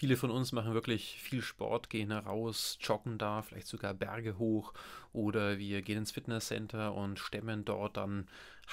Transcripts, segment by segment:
Viele von uns machen wirklich viel Sport, gehen heraus, joggen da, vielleicht sogar Berge hoch oder wir gehen ins Fitnesscenter und stemmen dort dann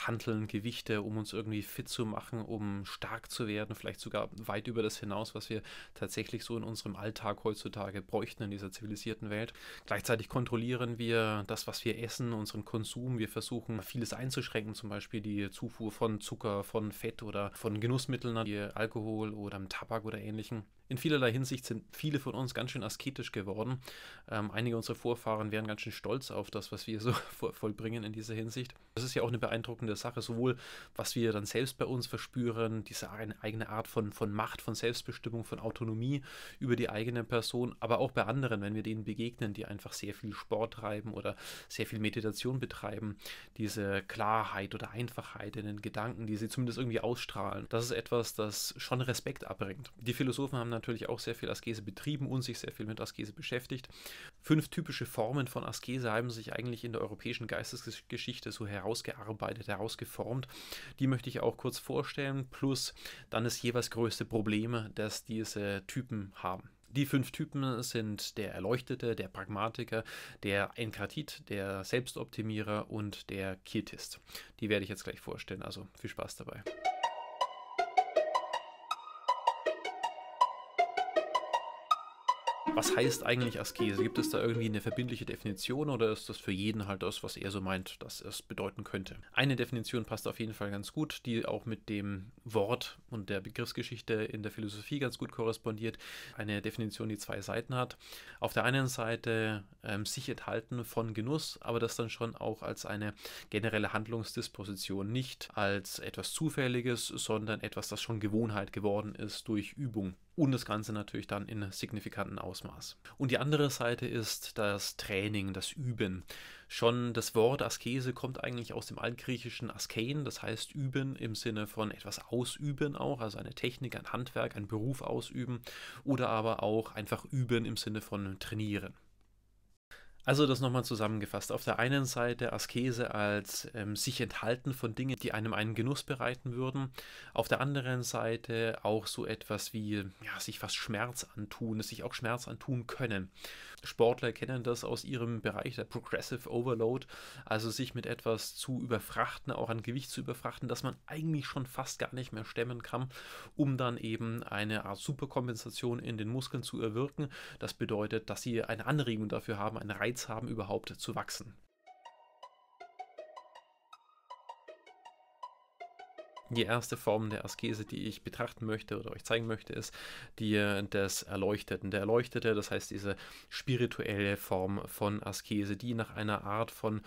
Handeln, Gewichte, um uns irgendwie fit zu machen, um stark zu werden, vielleicht sogar weit über das hinaus, was wir tatsächlich so in unserem Alltag heutzutage bräuchten in dieser zivilisierten Welt. Gleichzeitig kontrollieren wir das, was wir essen, unseren Konsum. Wir versuchen vieles einzuschränken, zum Beispiel die Zufuhr von Zucker, von Fett oder von Genussmitteln wie Alkohol oder Tabak oder ähnlichem. In vielerlei Hinsicht sind viele von uns ganz schön asketisch geworden. Ähm, einige unserer Vorfahren wären ganz schön stolz auf das, was wir so vollbringen in dieser Hinsicht. Das ist ja auch eine beeindruckende Sache, sowohl was wir dann selbst bei uns verspüren, diese eigene Art von, von Macht, von Selbstbestimmung, von Autonomie über die eigene Person, aber auch bei anderen, wenn wir denen begegnen, die einfach sehr viel Sport treiben oder sehr viel Meditation betreiben, diese Klarheit oder Einfachheit in den Gedanken, die sie zumindest irgendwie ausstrahlen, das ist etwas, das schon Respekt abbringt. Die Philosophen haben natürlich auch sehr viel Askese betrieben und sich sehr viel mit Askese beschäftigt. Fünf typische Formen von Askese haben sich eigentlich in der europäischen Geistesgeschichte so herausgearbeitet, herausgeformt. Die möchte ich auch kurz vorstellen, plus dann das jeweils größte Problem, das diese Typen haben. Die fünf Typen sind der Erleuchtete, der Pragmatiker, der Enkratit, der Selbstoptimierer und der Kietist. Die werde ich jetzt gleich vorstellen, also viel Spaß dabei. Was heißt eigentlich Askese? Gibt es da irgendwie eine verbindliche Definition oder ist das für jeden halt das, was er so meint, dass es bedeuten könnte? Eine Definition passt auf jeden Fall ganz gut, die auch mit dem Wort und der Begriffsgeschichte in der Philosophie ganz gut korrespondiert. Eine Definition, die zwei Seiten hat. Auf der einen Seite ähm, sich enthalten von Genuss, aber das dann schon auch als eine generelle Handlungsdisposition, nicht als etwas Zufälliges, sondern etwas, das schon Gewohnheit geworden ist durch Übung und das Ganze natürlich dann in signifikanten Ausmaß. Und die andere Seite ist das Training, das Üben. Schon das Wort Askese kommt eigentlich aus dem altgriechischen Askein, das heißt üben im Sinne von etwas ausüben auch, also eine Technik, ein Handwerk, ein Beruf ausüben oder aber auch einfach üben im Sinne von trainieren. Also das nochmal zusammengefasst. Auf der einen Seite Askese als ähm, sich enthalten von Dingen, die einem einen Genuss bereiten würden. Auf der anderen Seite auch so etwas wie ja, sich fast Schmerz antun, sich auch Schmerz antun können. Sportler kennen das aus ihrem Bereich, der Progressive Overload, also sich mit etwas zu überfrachten, auch an Gewicht zu überfrachten, das man eigentlich schon fast gar nicht mehr stemmen kann, um dann eben eine Art Superkompensation in den Muskeln zu erwirken. Das bedeutet, dass sie eine Anregung dafür haben, einen Reiz haben, überhaupt zu wachsen. Die erste Form der Askese, die ich betrachten möchte oder euch zeigen möchte, ist die des Erleuchteten. Der Erleuchtete, das heißt diese spirituelle Form von Askese, die nach einer Art von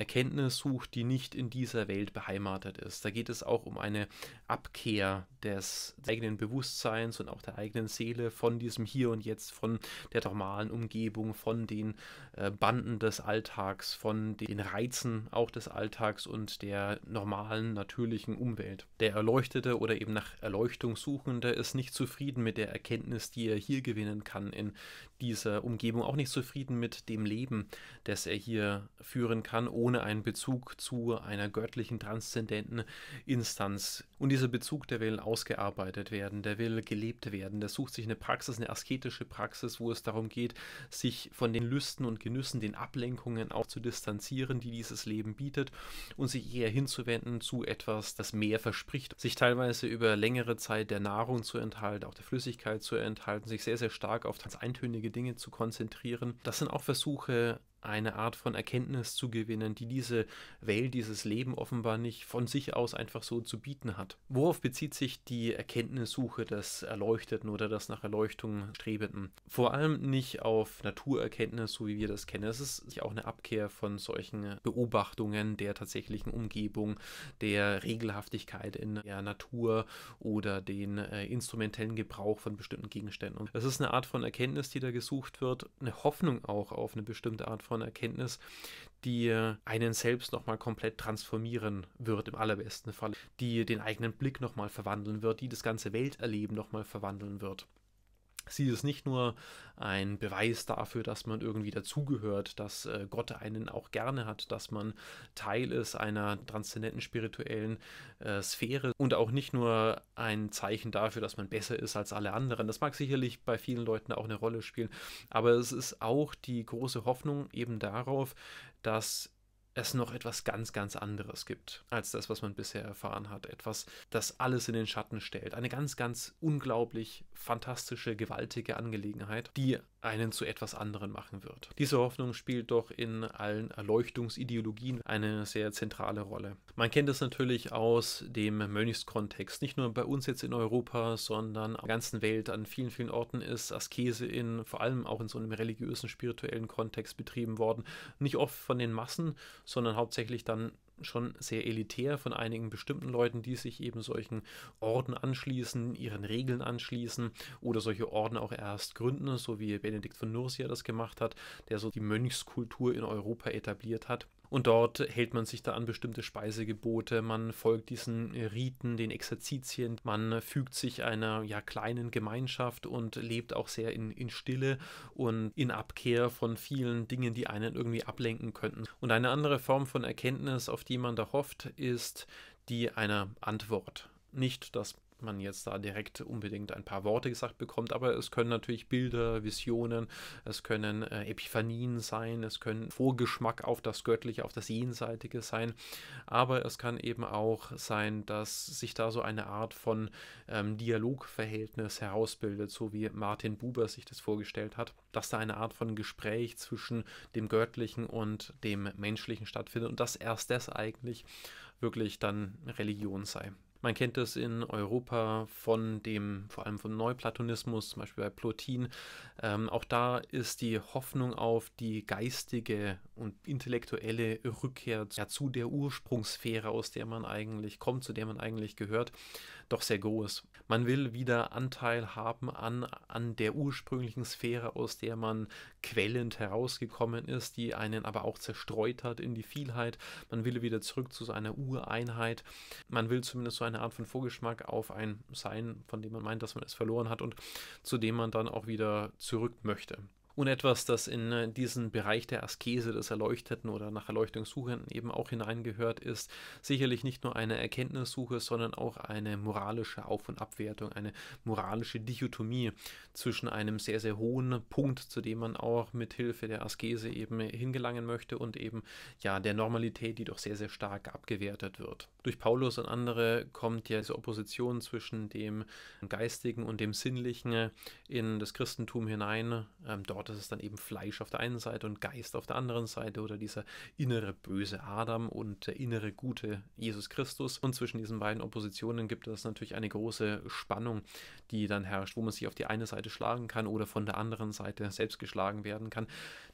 Erkenntnis sucht, die nicht in dieser Welt beheimatet ist. Da geht es auch um eine Abkehr des eigenen Bewusstseins und auch der eigenen Seele von diesem Hier und Jetzt, von der normalen Umgebung, von den äh, Banden des Alltags, von den Reizen auch des Alltags und der normalen, natürlichen Umwelt. Der Erleuchtete oder eben nach Erleuchtung Suchende ist nicht zufrieden mit der Erkenntnis, die er hier gewinnen kann in dieser Umgebung, auch nicht zufrieden mit dem Leben, das er hier führen kann, ohne ohne einen Bezug zu einer göttlichen, transzendenten Instanz. Und dieser Bezug, der will ausgearbeitet werden, der will gelebt werden, der sucht sich eine Praxis, eine asketische Praxis, wo es darum geht, sich von den Lüsten und Genüssen, den Ablenkungen auch zu distanzieren, die dieses Leben bietet und sich eher hinzuwenden zu etwas, das mehr verspricht, sich teilweise über längere Zeit der Nahrung zu enthalten, auch der Flüssigkeit zu enthalten, sich sehr, sehr stark auf ganz eintönige Dinge zu konzentrieren. Das sind auch Versuche, eine Art von Erkenntnis zu gewinnen, die diese Welt, dieses Leben offenbar nicht von sich aus einfach so zu bieten hat. Worauf bezieht sich die Erkenntnissuche des Erleuchteten oder des nach Erleuchtung Strebenden? Vor allem nicht auf Naturerkenntnis, so wie wir das kennen. Es ist auch eine Abkehr von solchen Beobachtungen der tatsächlichen Umgebung, der Regelhaftigkeit in der Natur oder den äh, instrumentellen Gebrauch von bestimmten Gegenständen. Es ist eine Art von Erkenntnis, die da gesucht wird, eine Hoffnung auch auf eine bestimmte Art von von Erkenntnis, die einen selbst nochmal komplett transformieren wird, im allerbesten Fall, die den eigenen Blick nochmal verwandeln wird, die das ganze Welterleben nochmal verwandeln wird Sie ist nicht nur ein Beweis dafür, dass man irgendwie dazugehört, dass äh, Gott einen auch gerne hat, dass man Teil ist einer transzendenten spirituellen äh, Sphäre und auch nicht nur ein Zeichen dafür, dass man besser ist als alle anderen. Das mag sicherlich bei vielen Leuten auch eine Rolle spielen, aber es ist auch die große Hoffnung eben darauf, dass es noch etwas ganz, ganz anderes gibt als das, was man bisher erfahren hat. Etwas, das alles in den Schatten stellt. Eine ganz, ganz unglaublich fantastische, gewaltige Angelegenheit, die einen zu etwas anderem machen wird. Diese Hoffnung spielt doch in allen Erleuchtungsideologien eine sehr zentrale Rolle. Man kennt es natürlich aus dem Mönchskontext, nicht nur bei uns jetzt in Europa, sondern auf der ganzen Welt. An vielen, vielen Orten ist Askese in, vor allem auch in so einem religiösen, spirituellen Kontext betrieben worden. Nicht oft von den Massen, sondern hauptsächlich dann schon sehr elitär von einigen bestimmten Leuten, die sich eben solchen Orden anschließen, ihren Regeln anschließen oder solche Orden auch erst gründen, so wie Benedikt von Nursia das gemacht hat, der so die Mönchskultur in Europa etabliert hat. Und dort hält man sich da an bestimmte Speisegebote, man folgt diesen Riten, den Exerzitien, man fügt sich einer ja, kleinen Gemeinschaft und lebt auch sehr in, in Stille und in Abkehr von vielen Dingen, die einen irgendwie ablenken könnten. Und eine andere Form von Erkenntnis, auf die man da hofft, ist die einer Antwort. Nicht das man jetzt da direkt unbedingt ein paar Worte gesagt bekommt, aber es können natürlich Bilder, Visionen, es können äh, Epiphanien sein, es können Vorgeschmack auf das Göttliche, auf das Jenseitige sein, aber es kann eben auch sein, dass sich da so eine Art von ähm, Dialogverhältnis herausbildet, so wie Martin Buber sich das vorgestellt hat, dass da eine Art von Gespräch zwischen dem Göttlichen und dem Menschlichen stattfindet und dass erst das eigentlich wirklich dann Religion sei. Man kennt es in Europa von dem, vor allem vom Neuplatonismus, zum Beispiel bei Plotin. Ähm, auch da ist die Hoffnung auf die geistige und intellektuelle Rückkehr ja, zu der Ursprungssphäre, aus der man eigentlich kommt, zu der man eigentlich gehört, doch sehr groß. Man will wieder Anteil haben an, an der ursprünglichen Sphäre, aus der man quellend herausgekommen ist, die einen aber auch zerstreut hat in die Vielheit. Man will wieder zurück zu seiner Ureinheit. Man will zumindest so eine Art von Vorgeschmack auf ein Sein, von dem man meint, dass man es verloren hat und zu dem man dann auch wieder zurück möchte. Und etwas, das in äh, diesen Bereich der Askese des Erleuchteten oder nach Erleuchtungssuchenden eben auch hineingehört, ist sicherlich nicht nur eine Erkenntnissuche, sondern auch eine moralische Auf- und Abwertung, eine moralische Dichotomie zwischen einem sehr, sehr hohen Punkt, zu dem man auch mit Hilfe der Askese eben hingelangen möchte und eben ja der Normalität, die doch sehr, sehr stark abgewertet wird. Durch Paulus und andere kommt ja diese Opposition zwischen dem Geistigen und dem Sinnlichen in das Christentum hinein. Ähm, dort ist es dann eben Fleisch auf der einen Seite und Geist auf der anderen Seite oder dieser innere böse Adam und der innere gute Jesus Christus. Und zwischen diesen beiden Oppositionen gibt es natürlich eine große Spannung, die dann herrscht, wo man sich auf die eine Seite schlagen kann oder von der anderen Seite selbst geschlagen werden kann.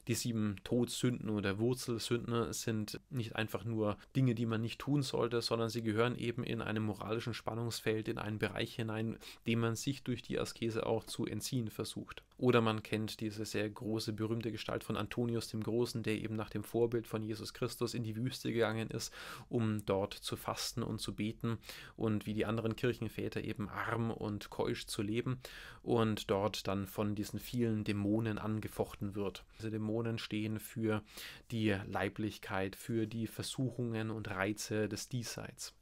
Die sieben Todsünden oder Wurzelsünden sind nicht einfach nur Dinge, die man nicht tun sollte, sondern sie gehören eben in einem moralischen Spannungsfeld, in einen Bereich hinein, dem man sich durch die Askese auch zu entziehen versucht. Oder man kennt diese sehr große, berühmte Gestalt von Antonius dem Großen, der eben nach dem Vorbild von Jesus Christus in die Wüste gegangen ist, um dort zu fasten und zu beten und wie die anderen Kirchenväter eben arm und keusch zu leben und dort dann von diesen vielen Dämonen angefochten wird. Diese Dämonen stehen für die Leiblichkeit, für die Versuchungen und Reize des Diesseits.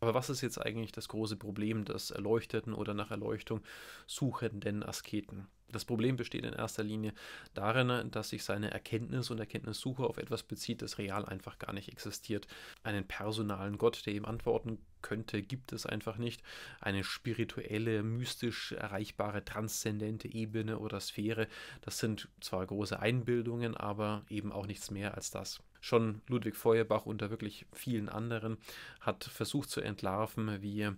Aber was ist jetzt eigentlich das große Problem des Erleuchteten oder nach Erleuchtung suchenden Asketen? Das Problem besteht in erster Linie darin, dass sich seine Erkenntnis und Erkenntnissuche auf etwas bezieht, das real einfach gar nicht existiert. Einen personalen Gott, der ihm antworten könnte, gibt es einfach nicht. Eine spirituelle, mystisch erreichbare, transzendente Ebene oder Sphäre, das sind zwar große Einbildungen, aber eben auch nichts mehr als das. Schon Ludwig Feuerbach unter wirklich vielen anderen hat versucht zu entlarven, wie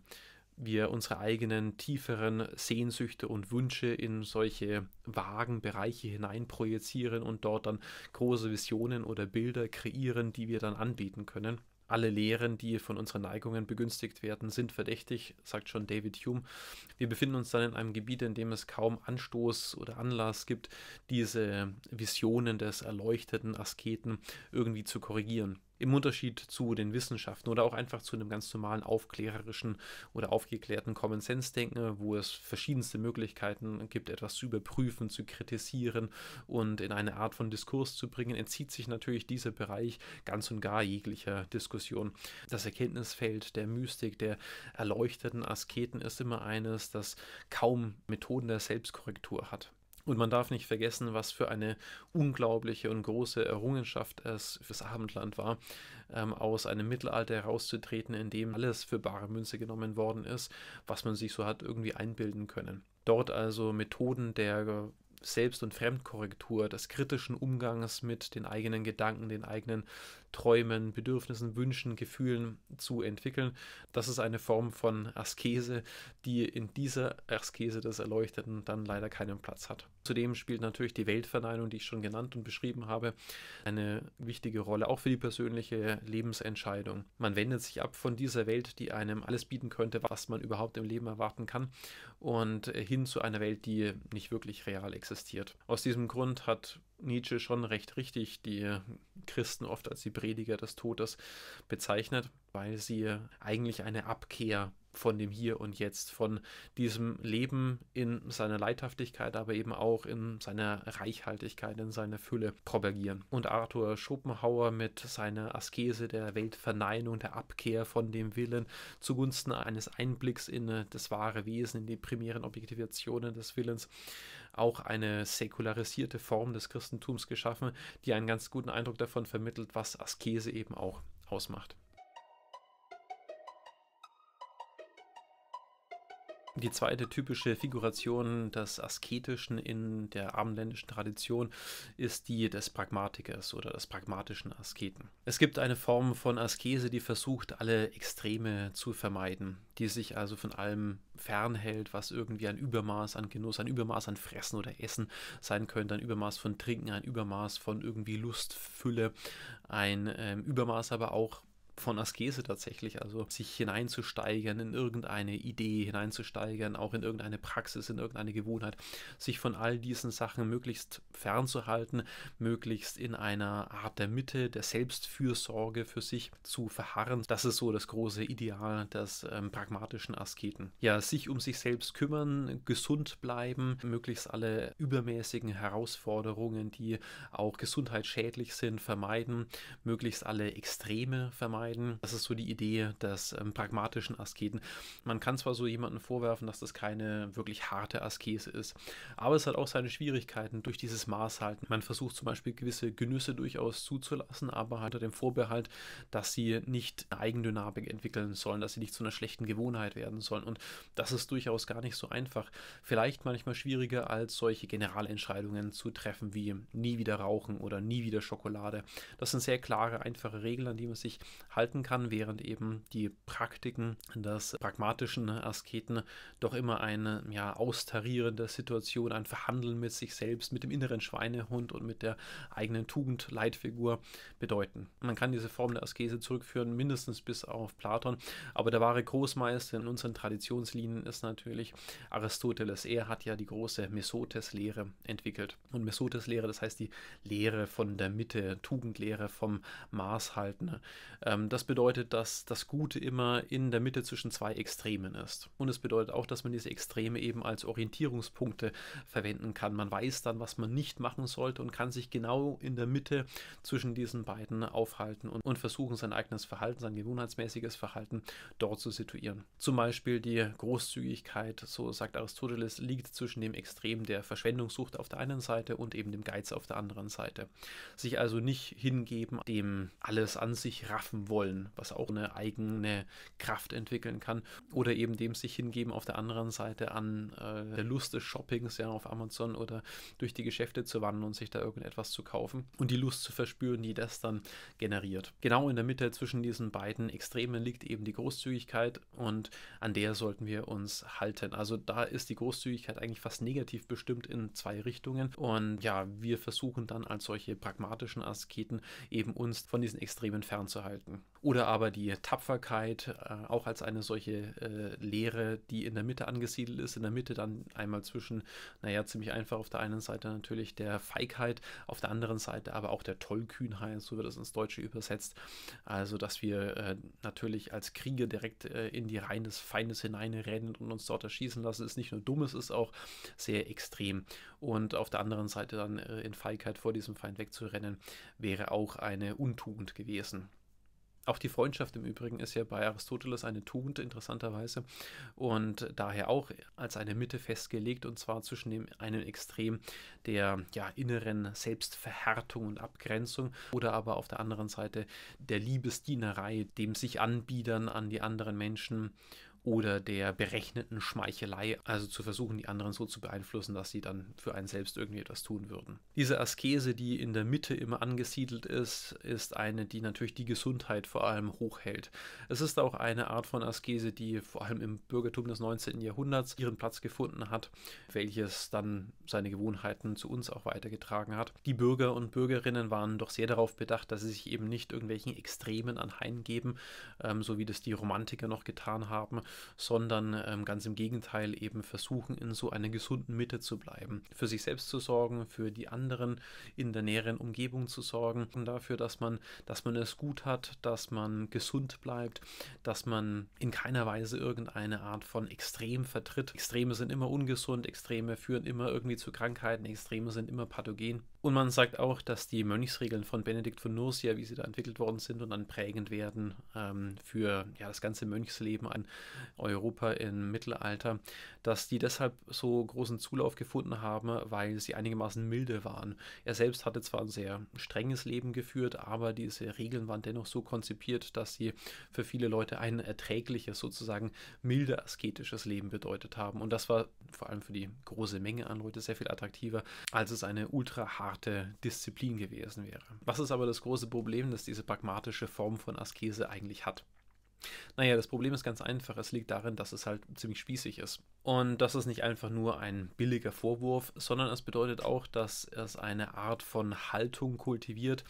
wir unsere eigenen tieferen Sehnsüchte und Wünsche in solche vagen Bereiche hineinprojizieren und dort dann große Visionen oder Bilder kreieren, die wir dann anbieten können. Alle Lehren, die von unseren Neigungen begünstigt werden, sind verdächtig, sagt schon David Hume. Wir befinden uns dann in einem Gebiet, in dem es kaum Anstoß oder Anlass gibt, diese Visionen des erleuchteten Asketen irgendwie zu korrigieren. Im Unterschied zu den Wissenschaften oder auch einfach zu einem ganz normalen aufklärerischen oder aufgeklärten Common Sense Denken, wo es verschiedenste Möglichkeiten gibt, etwas zu überprüfen, zu kritisieren und in eine Art von Diskurs zu bringen, entzieht sich natürlich dieser Bereich ganz und gar jeglicher Diskussion. Das Erkenntnisfeld der Mystik, der erleuchteten Asketen ist immer eines, das kaum Methoden der Selbstkorrektur hat. Und man darf nicht vergessen, was für eine unglaubliche und große Errungenschaft es fürs Abendland war, ähm, aus einem Mittelalter herauszutreten, in dem alles für bare Münze genommen worden ist, was man sich so hat irgendwie einbilden können. Dort also Methoden der selbst- und Fremdkorrektur, des kritischen Umgangs mit den eigenen Gedanken, den eigenen Träumen, Bedürfnissen, Wünschen, Gefühlen zu entwickeln. Das ist eine Form von Askese, die in dieser Askese des Erleuchteten dann leider keinen Platz hat. Zudem spielt natürlich die Weltverneinung, die ich schon genannt und beschrieben habe, eine wichtige Rolle, auch für die persönliche Lebensentscheidung. Man wendet sich ab von dieser Welt, die einem alles bieten könnte, was man überhaupt im Leben erwarten kann, und hin zu einer Welt, die nicht wirklich real existiert. Aus diesem Grund hat Nietzsche schon recht richtig die Christen oft als die Prediger des Todes bezeichnet, weil sie eigentlich eine Abkehr von dem Hier und Jetzt, von diesem Leben in seiner Leidhaftigkeit, aber eben auch in seiner Reichhaltigkeit, in seiner Fülle propagieren. Und Arthur Schopenhauer mit seiner Askese der Weltverneinung, der Abkehr von dem Willen zugunsten eines Einblicks in das wahre Wesen, in die primären Objektivationen des Willens, auch eine säkularisierte Form des Christentums geschaffen, die einen ganz guten Eindruck davon vermittelt, was Askese eben auch ausmacht. Die zweite typische Figuration des Asketischen in der abendländischen Tradition ist die des Pragmatikers oder des pragmatischen Asketen. Es gibt eine Form von Askese, die versucht, alle Extreme zu vermeiden, die sich also von allem fernhält, was irgendwie ein Übermaß an Genuss, ein Übermaß an Fressen oder Essen sein könnte, ein Übermaß von Trinken, ein Übermaß von irgendwie Lustfülle, ein ähm, Übermaß aber auch von Askese tatsächlich, also sich hineinzusteigern in irgendeine Idee, hineinzusteigern, auch in irgendeine Praxis, in irgendeine Gewohnheit, sich von all diesen Sachen möglichst fernzuhalten, möglichst in einer Art der Mitte, der Selbstfürsorge für sich zu verharren. Das ist so das große Ideal des ähm, pragmatischen Asketen. Ja, sich um sich selbst kümmern, gesund bleiben, möglichst alle übermäßigen Herausforderungen, die auch gesundheitsschädlich sind, vermeiden, möglichst alle Extreme vermeiden vermeiden. Das ist so die Idee des ähm, pragmatischen Asketen. Man kann zwar so jemanden vorwerfen, dass das keine wirklich harte Askese ist, aber es hat auch seine Schwierigkeiten durch dieses Maß halten. Man versucht zum Beispiel gewisse Genüsse durchaus zuzulassen, aber halt unter dem Vorbehalt, dass sie nicht Eigendynamik entwickeln sollen, dass sie nicht zu einer schlechten Gewohnheit werden sollen. Und das ist durchaus gar nicht so einfach. Vielleicht manchmal schwieriger als solche Generalentscheidungen zu treffen wie nie wieder rauchen oder nie wieder Schokolade. Das sind sehr klare, einfache Regeln, an die man sich halten kann, während eben die Praktiken des pragmatischen Asketen doch immer eine ja, austarierende Situation, ein Verhandeln mit sich selbst, mit dem inneren Schweinehund und mit der eigenen Tugend-Leitfigur bedeuten. Man kann diese Form der Askese zurückführen, mindestens bis auf Platon, aber der wahre Großmeister in unseren Traditionslinien ist natürlich Aristoteles. Er hat ja die große Mesotes-Lehre entwickelt. Und Mesotes-Lehre, das heißt die Lehre von der Mitte, Tugendlehre vom Maßhalten. Ähm, ähm, das bedeutet, dass das Gute immer in der Mitte zwischen zwei Extremen ist. Und es bedeutet auch, dass man diese Extreme eben als Orientierungspunkte verwenden kann. Man weiß dann, was man nicht machen sollte und kann sich genau in der Mitte zwischen diesen beiden aufhalten und, und versuchen, sein eigenes Verhalten, sein gewohnheitsmäßiges Verhalten dort zu situieren. Zum Beispiel die Großzügigkeit, so sagt Aristoteles, liegt zwischen dem Extrem der Verschwendungssucht auf der einen Seite und eben dem Geiz auf der anderen Seite. Sich also nicht hingeben, dem alles an sich raffen wollen, was auch eine eigene Kraft entwickeln kann. Oder eben dem sich hingeben auf der anderen Seite an äh, der Lust des Shoppings, ja, auf Amazon oder durch die Geschäfte zu wandern und sich da irgendetwas zu kaufen und die Lust zu verspüren, die das dann generiert. Genau in der Mitte zwischen diesen beiden Extremen liegt eben die Großzügigkeit und an der sollten wir uns halten. Also da ist die Großzügigkeit eigentlich fast negativ bestimmt in zwei Richtungen und ja, wir versuchen dann als solche pragmatischen Asketen eben uns von diesen Extremen fernzuhalten. Oder aber die Tapferkeit, äh, auch als eine solche äh, Lehre, die in der Mitte angesiedelt ist. In der Mitte dann einmal zwischen, naja, ziemlich einfach auf der einen Seite natürlich der Feigheit, auf der anderen Seite aber auch der Tollkühnheit, so wird es ins Deutsche übersetzt. Also, dass wir äh, natürlich als Krieger direkt äh, in die Reihen des Feindes hineinrennen und uns dort erschießen lassen, ist nicht nur dumm, es ist auch sehr extrem. Und auf der anderen Seite dann äh, in Feigheit vor diesem Feind wegzurennen, wäre auch eine Untugend gewesen. Auch die Freundschaft im Übrigen ist ja bei Aristoteles eine Tugend, interessanterweise, und daher auch als eine Mitte festgelegt, und zwar zwischen dem einen Extrem der ja, inneren Selbstverhärtung und Abgrenzung oder aber auf der anderen Seite der Liebesdienerei, dem sich anbiedern an die anderen Menschen oder der berechneten Schmeichelei, also zu versuchen, die anderen so zu beeinflussen, dass sie dann für einen selbst irgendwie etwas tun würden. Diese Askese, die in der Mitte immer angesiedelt ist, ist eine, die natürlich die Gesundheit vor allem hochhält. Es ist auch eine Art von Askese, die vor allem im Bürgertum des 19. Jahrhunderts ihren Platz gefunden hat, welches dann seine Gewohnheiten zu uns auch weitergetragen hat. Die Bürger und Bürgerinnen waren doch sehr darauf bedacht, dass sie sich eben nicht irgendwelchen Extremen anheimgeben, ähm, so wie das die Romantiker noch getan haben, sondern ähm, ganz im Gegenteil eben versuchen, in so einer gesunden Mitte zu bleiben. Für sich selbst zu sorgen, für die anderen in der näheren Umgebung zu sorgen und dafür, dass man, dass man es gut hat, dass man gesund bleibt, dass man in keiner Weise irgendeine Art von Extrem vertritt. Extreme sind immer ungesund, Extreme führen immer irgendwie zu Krankheiten, Extreme sind immer pathogen. Und man sagt auch, dass die Mönchsregeln von Benedikt von Nursia, wie sie da entwickelt worden sind und dann prägend werden ähm, für ja, das ganze Mönchsleben an Europa im Mittelalter, dass die deshalb so großen Zulauf gefunden haben, weil sie einigermaßen milde waren. Er selbst hatte zwar ein sehr strenges Leben geführt, aber diese Regeln waren dennoch so konzipiert, dass sie für viele Leute ein erträgliches, sozusagen milde asketisches Leben bedeutet haben. Und das war vor allem für die große Menge an Leute sehr viel attraktiver, als es eine ultra harte Disziplin gewesen wäre. Was ist aber das große Problem, das diese pragmatische Form von Askese eigentlich hat? Naja, das Problem ist ganz einfach. Es liegt darin, dass es halt ziemlich spießig ist. Und das ist nicht einfach nur ein billiger Vorwurf, sondern es bedeutet auch, dass es eine Art von Haltung kultiviert,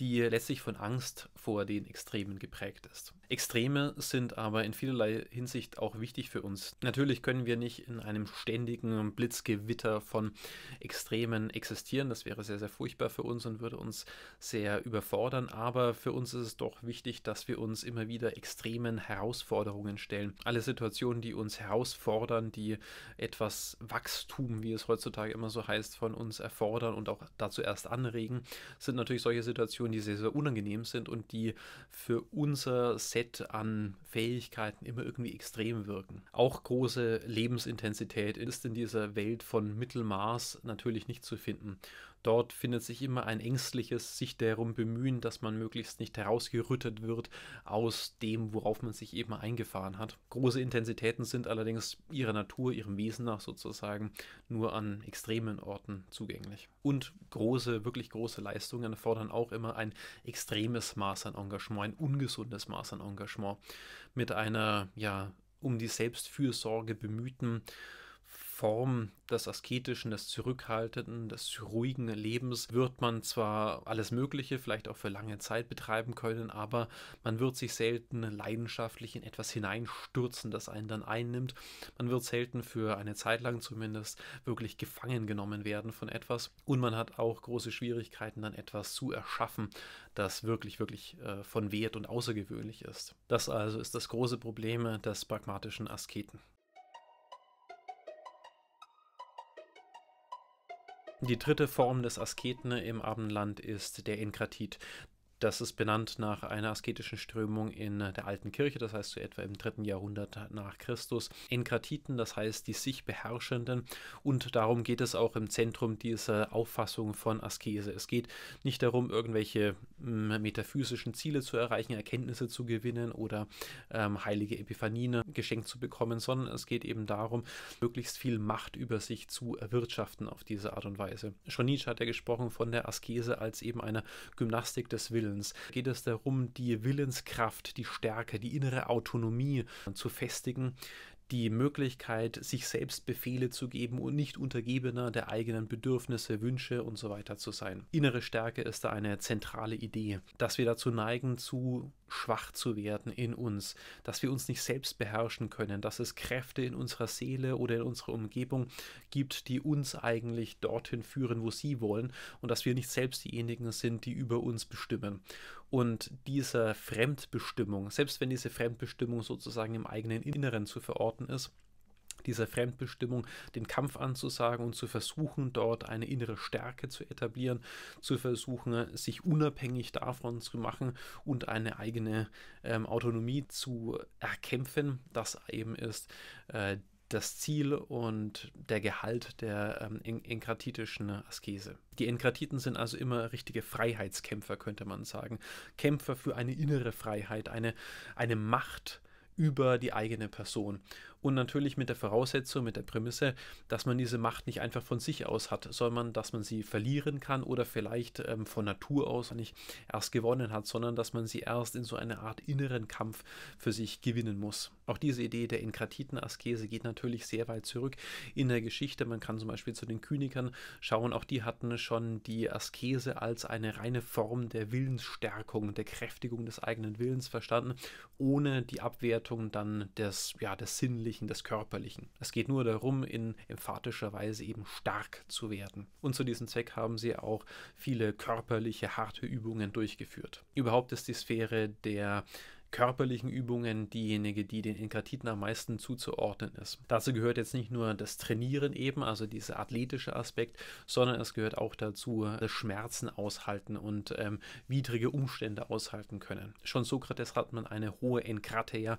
die letztlich von Angst vor den Extremen geprägt ist. Extreme sind aber in vielerlei Hinsicht auch wichtig für uns. Natürlich können wir nicht in einem ständigen Blitzgewitter von Extremen existieren. Das wäre sehr, sehr furchtbar für uns und würde uns sehr überfordern. Aber für uns ist es doch wichtig, dass wir uns immer wieder extremen Herausforderungen stellen. Alle Situationen, die uns herausfordern, die etwas Wachstum, wie es heutzutage immer so heißt, von uns erfordern und auch dazu erst anregen, sind natürlich solche Situationen, die sehr, sehr unangenehm sind und die für unser Set an Fähigkeiten immer irgendwie extrem wirken. Auch große Lebensintensität ist in dieser Welt von Mittelmaß natürlich nicht zu finden. Dort findet sich immer ein ängstliches sich darum bemühen, dass man möglichst nicht herausgerüttet wird aus dem, worauf man sich eben eingefahren hat. Große Intensitäten sind allerdings ihrer Natur, ihrem Wesen nach sozusagen nur an extremen Orten zugänglich. Und große, wirklich große Leistungen fordern auch immer ein extremes Maß an Engagement, ein ungesundes Maß an Engagement mit einer, ja, um die Selbstfürsorge bemühten Form des asketischen, des zurückhaltenden, des ruhigen Lebens wird man zwar alles Mögliche, vielleicht auch für lange Zeit betreiben können, aber man wird sich selten leidenschaftlich in etwas hineinstürzen, das einen dann einnimmt. Man wird selten für eine Zeit lang zumindest wirklich gefangen genommen werden von etwas und man hat auch große Schwierigkeiten, dann etwas zu erschaffen, das wirklich, wirklich äh, von Wert und außergewöhnlich ist. Das also ist das große Problem des pragmatischen Asketen. Die dritte Form des Asketen im Abendland ist der Enkratit. Das ist benannt nach einer asketischen Strömung in der alten Kirche, das heißt so etwa im dritten Jahrhundert nach Christus. Enkratiten, das heißt die sich beherrschenden. Und darum geht es auch im Zentrum dieser Auffassung von Askese. Es geht nicht darum, irgendwelche mm, metaphysischen Ziele zu erreichen, Erkenntnisse zu gewinnen oder ähm, heilige Epiphanien geschenkt zu bekommen, sondern es geht eben darum, möglichst viel Macht über sich zu erwirtschaften auf diese Art und Weise. Schon Nietzsche hat ja gesprochen von der Askese als eben einer Gymnastik des Willens. Willens. Geht es darum, die Willenskraft, die Stärke, die innere Autonomie zu festigen, die Möglichkeit, sich selbst Befehle zu geben und nicht Untergebener der eigenen Bedürfnisse, Wünsche und so weiter zu sein. Innere Stärke ist da eine zentrale Idee, dass wir dazu neigen, zu schwach zu werden in uns, dass wir uns nicht selbst beherrschen können, dass es Kräfte in unserer Seele oder in unserer Umgebung gibt, die uns eigentlich dorthin führen, wo sie wollen und dass wir nicht selbst diejenigen sind, die über uns bestimmen. Und diese Fremdbestimmung, selbst wenn diese Fremdbestimmung sozusagen im eigenen Inneren zu verorten ist, dieser Fremdbestimmung den Kampf anzusagen und zu versuchen, dort eine innere Stärke zu etablieren, zu versuchen, sich unabhängig davon zu machen und eine eigene ähm, Autonomie zu erkämpfen. Das eben ist äh, das Ziel und der Gehalt der ähm, enkratitischen Askese. Die Enkratiten sind also immer richtige Freiheitskämpfer, könnte man sagen. Kämpfer für eine innere Freiheit, eine, eine Macht über die eigene Person und natürlich mit der Voraussetzung, mit der Prämisse, dass man diese Macht nicht einfach von sich aus hat, sondern dass man sie verlieren kann oder vielleicht ähm, von Natur aus nicht erst gewonnen hat, sondern dass man sie erst in so eine Art inneren Kampf für sich gewinnen muss. Auch diese Idee der Inkratiten-Askese geht natürlich sehr weit zurück in der Geschichte. Man kann zum Beispiel zu den Kynikern schauen, auch die hatten schon die Askese als eine reine Form der Willensstärkung, der Kräftigung des eigenen Willens verstanden, ohne die Abwertung dann des, ja, des Sinnlichen Sinnlichen, des Körperlichen. Es geht nur darum, in emphatischer Weise eben stark zu werden. Und zu diesem Zweck haben sie auch viele körperliche, harte Übungen durchgeführt. Überhaupt ist die Sphäre der körperlichen Übungen diejenige, die den Inkratiten am meisten zuzuordnen ist. Dazu gehört jetzt nicht nur das Trainieren eben, also dieser athletische Aspekt, sondern es gehört auch dazu, das Schmerzen aushalten und ähm, widrige Umstände aushalten können. Schon Sokrates hat man eine hohe Enkrateia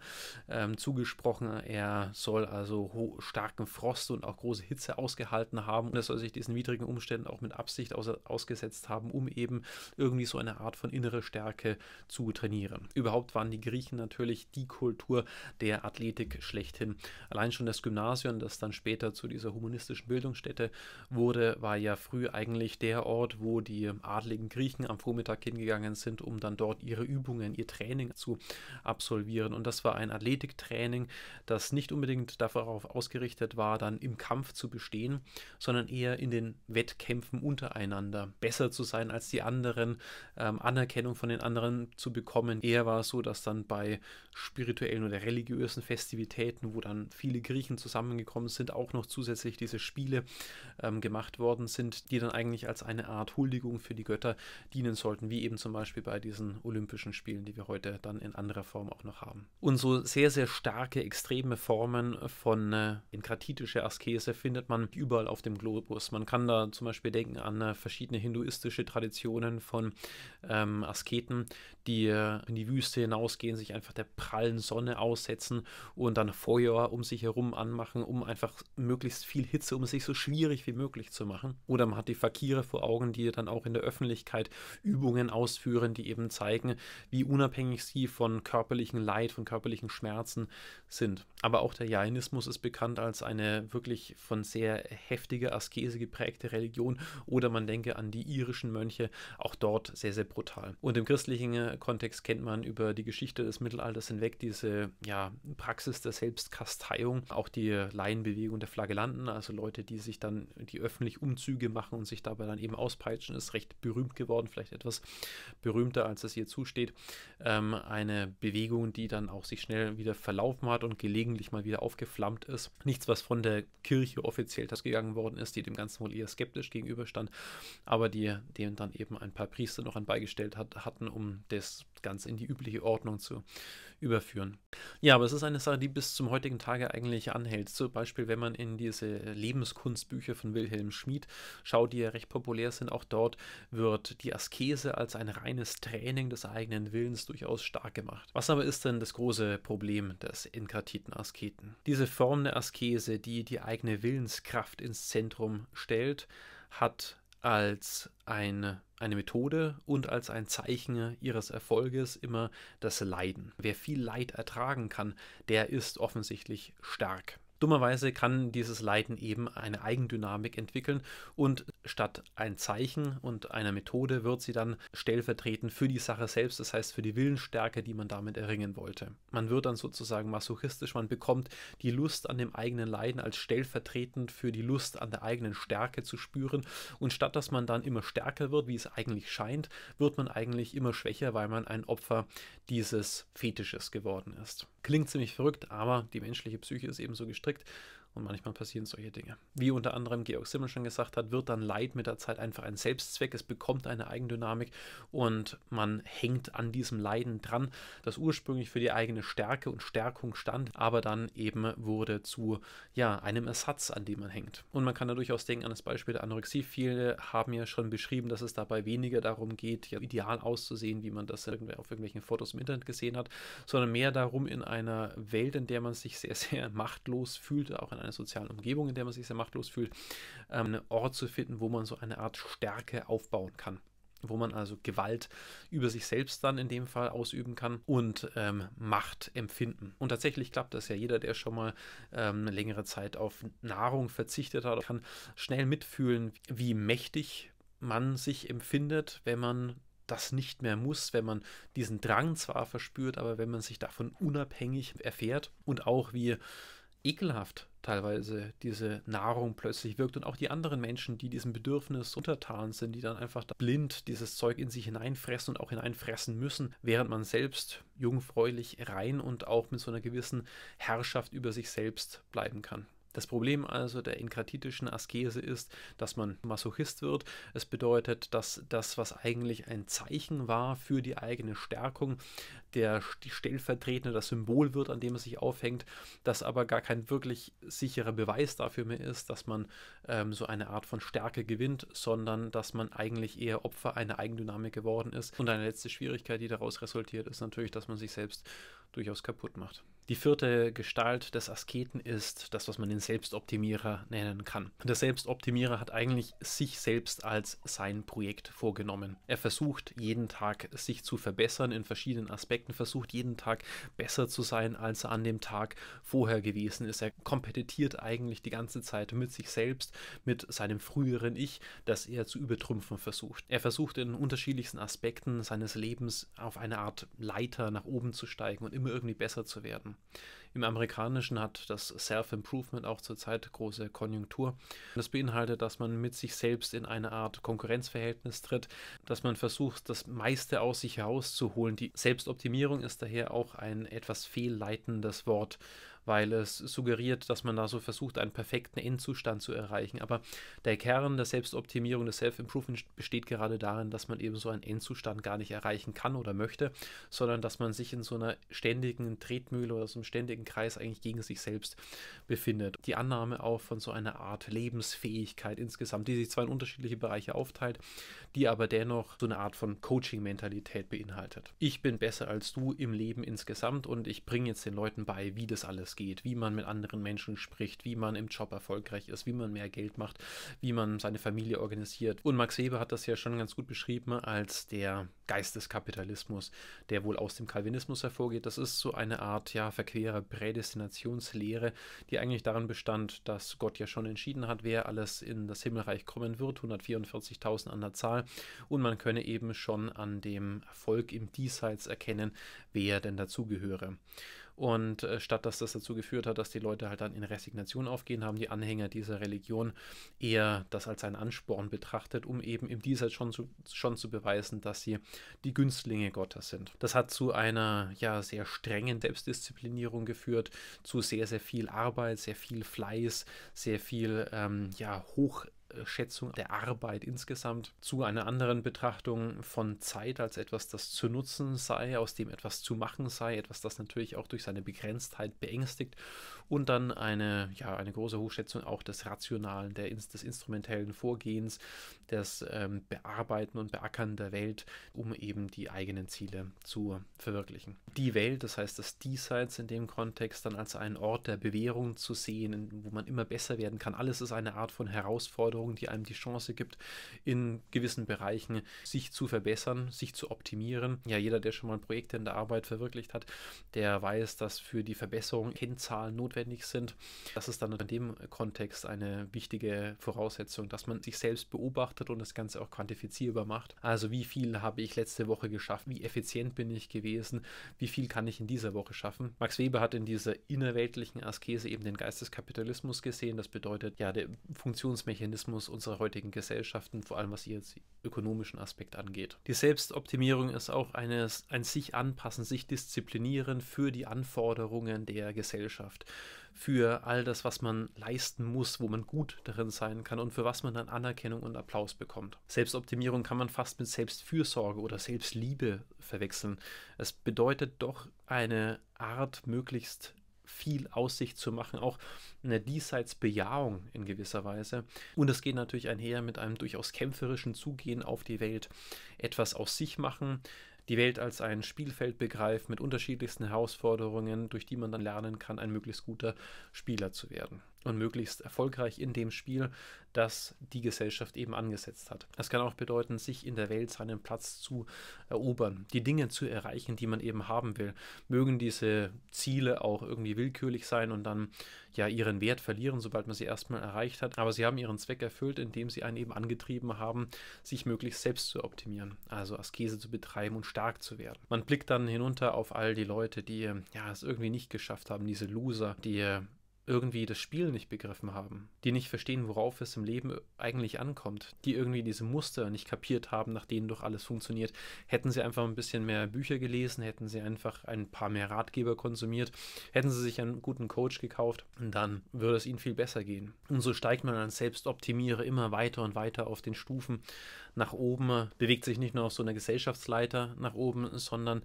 ähm, zugesprochen. Er soll also starken Frost und auch große Hitze ausgehalten haben und er soll sich diesen widrigen Umständen auch mit Absicht aus ausgesetzt haben, um eben irgendwie so eine Art von innere Stärke zu trainieren. Überhaupt waren die die Griechen natürlich die Kultur der Athletik schlechthin. Allein schon das Gymnasium, das dann später zu dieser humanistischen Bildungsstätte wurde, war ja früh eigentlich der Ort, wo die adligen Griechen am Vormittag hingegangen sind, um dann dort ihre Übungen, ihr Training zu absolvieren. Und das war ein Athletiktraining, das nicht unbedingt darauf ausgerichtet war, dann im Kampf zu bestehen, sondern eher in den Wettkämpfen untereinander besser zu sein als die anderen, ähm, Anerkennung von den anderen zu bekommen. Eher war es so, dass dann bei spirituellen oder religiösen Festivitäten, wo dann viele Griechen zusammengekommen sind, auch noch zusätzlich diese Spiele ähm, gemacht worden sind, die dann eigentlich als eine Art Huldigung für die Götter dienen sollten, wie eben zum Beispiel bei diesen Olympischen Spielen, die wir heute dann in anderer Form auch noch haben. Und so sehr, sehr starke, extreme Formen von äh, inkratitischer Askese findet man überall auf dem Globus. Man kann da zum Beispiel denken an äh, verschiedene hinduistische Traditionen von ähm, Asketen, die äh, in die Wüste hinaus rausgehen, sich einfach der prallen Sonne aussetzen und dann Feuer um sich herum anmachen, um einfach möglichst viel Hitze, um es sich so schwierig wie möglich zu machen. Oder man hat die Fakire vor Augen, die dann auch in der Öffentlichkeit Übungen ausführen, die eben zeigen, wie unabhängig sie von körperlichen Leid, von körperlichen Schmerzen sind. Aber auch der Jainismus ist bekannt als eine wirklich von sehr heftiger Askese geprägte Religion. Oder man denke an die irischen Mönche, auch dort sehr, sehr brutal. Und im christlichen Kontext kennt man über die Geschichte Geschichte des Mittelalters hinweg diese ja, Praxis der Selbstkasteiung, auch die Laienbewegung der Flagellanten, also Leute, die sich dann die öffentlich Umzüge machen und sich dabei dann eben auspeitschen, ist recht berühmt geworden, vielleicht etwas berühmter, als es hier zusteht. Ähm, eine Bewegung, die dann auch sich schnell wieder verlaufen hat und gelegentlich mal wieder aufgeflammt ist. Nichts, was von der Kirche offiziell gegangen worden ist, die dem Ganzen wohl eher skeptisch gegenüberstand, aber die dem dann eben ein paar Priester noch an beigestellt hat, hatten, um das ganz in die übliche Ordnung zu überführen. Ja, aber es ist eine Sache, die bis zum heutigen Tage eigentlich anhält. Zum Beispiel, wenn man in diese Lebenskunstbücher von Wilhelm Schmid schaut, die ja recht populär sind, auch dort wird die Askese als ein reines Training des eigenen Willens durchaus stark gemacht. Was aber ist denn das große Problem des inkratiten Asketen? Diese Form der Askese, die die eigene Willenskraft ins Zentrum stellt, hat als eine, eine Methode und als ein Zeichen ihres Erfolges immer das Leiden. Wer viel Leid ertragen kann, der ist offensichtlich stark. Dummerweise kann dieses Leiden eben eine Eigendynamik entwickeln und statt ein Zeichen und einer Methode wird sie dann stellvertretend für die Sache selbst, das heißt für die Willensstärke, die man damit erringen wollte. Man wird dann sozusagen masochistisch, man bekommt die Lust an dem eigenen Leiden als stellvertretend für die Lust an der eigenen Stärke zu spüren und statt dass man dann immer stärker wird, wie es eigentlich scheint, wird man eigentlich immer schwächer, weil man ein Opfer dieses Fetisches geworden ist. Klingt ziemlich verrückt, aber die menschliche Psyche ist eben so gestrickt und manchmal passieren solche Dinge. Wie unter anderem Georg Simmel schon gesagt hat, wird dann Leid mit der Zeit einfach ein Selbstzweck. Es bekommt eine Eigendynamik und man hängt an diesem Leiden dran, das ursprünglich für die eigene Stärke und Stärkung stand, aber dann eben wurde zu ja, einem Ersatz, an dem man hängt. Und man kann da durchaus denken an das Beispiel der Anorexie. Viele haben ja schon beschrieben, dass es dabei weniger darum geht, ja, ideal auszusehen, wie man das auf irgendwelchen Fotos im Internet gesehen hat, sondern mehr darum, in einer Welt, in der man sich sehr, sehr machtlos fühlt, auch in einer einer sozialen Umgebung, in der man sich sehr machtlos fühlt, ähm, einen Ort zu finden, wo man so eine Art Stärke aufbauen kann wo man also Gewalt über sich selbst dann in dem Fall ausüben kann und ähm, Macht empfinden. Und tatsächlich klappt das ja. Jeder, der schon mal ähm, eine längere Zeit auf Nahrung verzichtet hat, kann schnell mitfühlen, wie mächtig man sich empfindet, wenn man das nicht mehr muss, wenn man diesen Drang zwar verspürt, aber wenn man sich davon unabhängig erfährt und auch wie ekelhaft teilweise diese Nahrung plötzlich wirkt und auch die anderen Menschen, die diesem Bedürfnis untertan sind, die dann einfach blind dieses Zeug in sich hineinfressen und auch hineinfressen müssen, während man selbst jungfräulich rein und auch mit so einer gewissen Herrschaft über sich selbst bleiben kann. Das Problem also der inkratitischen Askese ist, dass man Masochist wird. Es bedeutet, dass das, was eigentlich ein Zeichen war für die eigene Stärkung, der stellvertretende, das Symbol wird, an dem es sich aufhängt, das aber gar kein wirklich sicherer Beweis dafür mehr ist, dass man ähm, so eine Art von Stärke gewinnt, sondern dass man eigentlich eher Opfer einer Eigendynamik geworden ist. Und eine letzte Schwierigkeit, die daraus resultiert, ist natürlich, dass man sich selbst durchaus kaputt macht. Die vierte Gestalt des Asketen ist das, was man den Selbstoptimierer nennen kann. Der Selbstoptimierer hat eigentlich sich selbst als sein Projekt vorgenommen. Er versucht jeden Tag sich zu verbessern in verschiedenen Aspekten, versucht jeden Tag besser zu sein, als er an dem Tag vorher gewesen ist. Er kompetitiert eigentlich die ganze Zeit mit sich selbst, mit seinem früheren Ich, das er zu übertrümpfen versucht. Er versucht in unterschiedlichsten Aspekten seines Lebens auf eine Art Leiter nach oben zu steigen und immer irgendwie besser zu werden. Im Amerikanischen hat das Self-Improvement auch zurzeit große Konjunktur. Das beinhaltet, dass man mit sich selbst in eine Art Konkurrenzverhältnis tritt, dass man versucht, das meiste aus sich herauszuholen. Die Selbstoptimierung ist daher auch ein etwas fehlleitendes Wort weil es suggeriert, dass man da so versucht, einen perfekten Endzustand zu erreichen. Aber der Kern der Selbstoptimierung, des Self-Improvement besteht gerade darin, dass man eben so einen Endzustand gar nicht erreichen kann oder möchte, sondern dass man sich in so einer ständigen Tretmühle oder so einem ständigen Kreis eigentlich gegen sich selbst befindet. Die Annahme auch von so einer Art Lebensfähigkeit insgesamt, die sich zwar in unterschiedliche Bereiche aufteilt, die aber dennoch so eine Art von Coaching-Mentalität beinhaltet. Ich bin besser als du im Leben insgesamt und ich bringe jetzt den Leuten bei, wie das alles geht, wie man mit anderen Menschen spricht, wie man im Job erfolgreich ist, wie man mehr Geld macht, wie man seine Familie organisiert. Und Max Weber hat das ja schon ganz gut beschrieben als der Geist des Kapitalismus, der wohl aus dem Calvinismus hervorgeht. Das ist so eine Art ja verquere Prädestinationslehre, die eigentlich darin bestand, dass Gott ja schon entschieden hat, wer alles in das Himmelreich kommen wird, 144.000 an der Zahl, und man könne eben schon an dem Erfolg im Diesseits erkennen, wer denn dazugehöre. Und äh, statt dass das dazu geführt hat, dass die Leute halt dann in Resignation aufgehen, haben die Anhänger dieser Religion eher das als einen Ansporn betrachtet, um eben im Diesseits schon zu, schon zu beweisen, dass sie die Günstlinge Gottes sind. Das hat zu einer ja sehr strengen Selbstdisziplinierung geführt, zu sehr, sehr viel Arbeit, sehr viel Fleiß, sehr viel ähm, ja, hoch Schätzung der Arbeit insgesamt zu einer anderen Betrachtung von Zeit als etwas, das zu nutzen sei, aus dem etwas zu machen sei, etwas, das natürlich auch durch seine Begrenztheit beängstigt und dann eine, ja, eine große Hochschätzung auch des rationalen, der, des instrumentellen Vorgehens, des ähm, Bearbeiten und Beackern der Welt, um eben die eigenen Ziele zu verwirklichen. Die Welt, das heißt das Diesseits in dem Kontext, dann als einen Ort der Bewährung zu sehen, wo man immer besser werden kann. Alles ist eine Art von Herausforderung die einem die Chance gibt, in gewissen Bereichen sich zu verbessern, sich zu optimieren. Ja, jeder, der schon mal Projekte in der Arbeit verwirklicht hat, der weiß, dass für die Verbesserung Kennzahlen notwendig sind. Das ist dann in dem Kontext eine wichtige Voraussetzung, dass man sich selbst beobachtet und das Ganze auch quantifizierbar macht. Also wie viel habe ich letzte Woche geschafft? Wie effizient bin ich gewesen? Wie viel kann ich in dieser Woche schaffen? Max Weber hat in dieser innerweltlichen Askese eben den Geist des Kapitalismus gesehen. Das bedeutet ja der Funktionsmechanismus unserer heutigen Gesellschaften, vor allem was jetzt ökonomischen Aspekt angeht. Die Selbstoptimierung ist auch eines, ein sich anpassen, sich disziplinieren für die Anforderungen der Gesellschaft für all das, was man leisten muss, wo man gut darin sein kann und für was man dann Anerkennung und Applaus bekommt. Selbstoptimierung kann man fast mit Selbstfürsorge oder Selbstliebe verwechseln. Es bedeutet doch eine Art, möglichst viel aus sich zu machen, auch eine Diesseitsbejahung in gewisser Weise. Und es geht natürlich einher mit einem durchaus kämpferischen Zugehen auf die Welt. Etwas aus sich machen, die Welt als ein Spielfeld begreift mit unterschiedlichsten Herausforderungen, durch die man dann lernen kann, ein möglichst guter Spieler zu werden und möglichst erfolgreich in dem Spiel, das die Gesellschaft eben angesetzt hat. Das kann auch bedeuten, sich in der Welt seinen Platz zu erobern, die Dinge zu erreichen, die man eben haben will. Mögen diese Ziele auch irgendwie willkürlich sein und dann ja ihren Wert verlieren, sobald man sie erstmal erreicht hat, aber sie haben ihren Zweck erfüllt, indem sie einen eben angetrieben haben, sich möglichst selbst zu optimieren, also Askese zu betreiben und stark zu werden. Man blickt dann hinunter auf all die Leute, die ja es irgendwie nicht geschafft haben, diese Loser, die irgendwie das Spiel nicht begriffen haben, die nicht verstehen, worauf es im Leben eigentlich ankommt, die irgendwie diese Muster nicht kapiert haben, nach denen doch alles funktioniert. Hätten sie einfach ein bisschen mehr Bücher gelesen, hätten sie einfach ein paar mehr Ratgeber konsumiert, hätten sie sich einen guten Coach gekauft, dann würde es ihnen viel besser gehen. Und so steigt man als Selbstoptimierer immer weiter und weiter auf den Stufen nach oben, bewegt sich nicht nur auf so einer Gesellschaftsleiter nach oben, sondern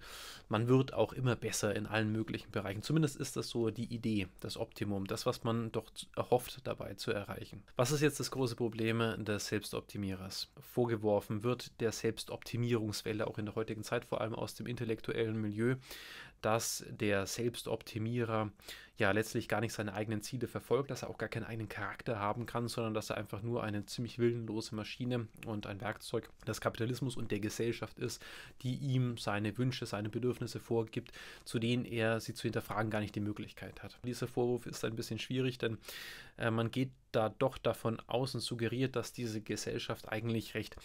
man wird auch immer besser in allen möglichen Bereichen. Zumindest ist das so die Idee, das Optimum, das, was man doch erhofft dabei zu erreichen. Was ist jetzt das große Problem des Selbstoptimierers? Vorgeworfen wird der Selbstoptimierungswelle auch in der heutigen Zeit, vor allem aus dem intellektuellen Milieu, dass der Selbstoptimierer ja letztlich gar nicht seine eigenen Ziele verfolgt, dass er auch gar keinen eigenen Charakter haben kann, sondern dass er einfach nur eine ziemlich willenlose Maschine und ein Werkzeug des Kapitalismus und der Gesellschaft ist, die ihm seine Wünsche, seine Bedürfnisse vorgibt, zu denen er sie zu hinterfragen gar nicht die Möglichkeit hat. Dieser Vorwurf ist ein bisschen schwierig, denn äh, man geht da doch davon aus und suggeriert, dass diese Gesellschaft eigentlich recht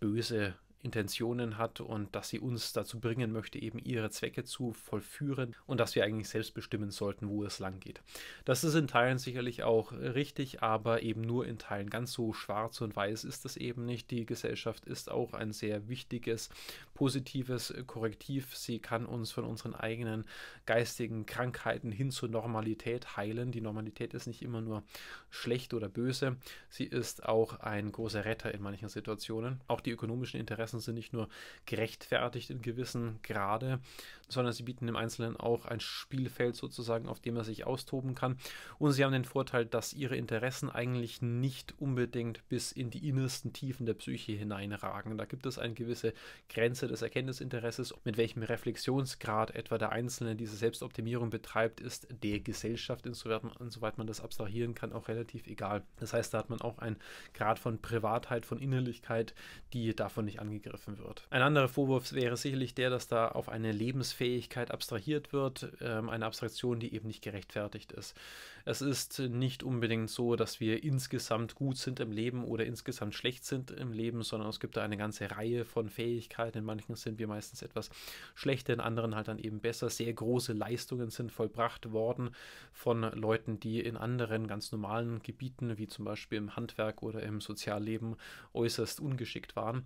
böse Intentionen hat und dass sie uns dazu bringen möchte, eben ihre Zwecke zu vollführen und dass wir eigentlich selbst bestimmen sollten, wo es lang geht. Das ist in Teilen sicherlich auch richtig, aber eben nur in Teilen. Ganz so schwarz und weiß ist es eben nicht. Die Gesellschaft ist auch ein sehr wichtiges, positives Korrektiv. Sie kann uns von unseren eigenen geistigen Krankheiten hin zur Normalität heilen. Die Normalität ist nicht immer nur schlecht oder böse. Sie ist auch ein großer Retter in manchen Situationen. Auch die ökonomischen Interessen Interessen sind nicht nur gerechtfertigt in gewissen Grade, sondern sie bieten dem Einzelnen auch ein Spielfeld sozusagen, auf dem er sich austoben kann. Und sie haben den Vorteil, dass ihre Interessen eigentlich nicht unbedingt bis in die innersten Tiefen der Psyche hineinragen. Da gibt es eine gewisse Grenze des Erkenntnisinteresses. Mit welchem Reflexionsgrad etwa der Einzelne diese Selbstoptimierung betreibt, ist der Gesellschaft, insoweit, insoweit man das abstrahieren kann, auch relativ egal. Das heißt, da hat man auch einen Grad von Privatheit, von Innerlichkeit, die davon nicht angegriffen wird. Ein anderer Vorwurf wäre sicherlich der, dass da auf eine Lebensfähigkeit Fähigkeit abstrahiert wird, ähm, eine Abstraktion, die eben nicht gerechtfertigt ist. Es ist nicht unbedingt so, dass wir insgesamt gut sind im Leben oder insgesamt schlecht sind im Leben, sondern es gibt da eine ganze Reihe von Fähigkeiten. In manchen sind wir meistens etwas schlechter, in anderen halt dann eben besser. Sehr große Leistungen sind vollbracht worden von Leuten, die in anderen ganz normalen Gebieten, wie zum Beispiel im Handwerk oder im Sozialleben, äußerst ungeschickt waren.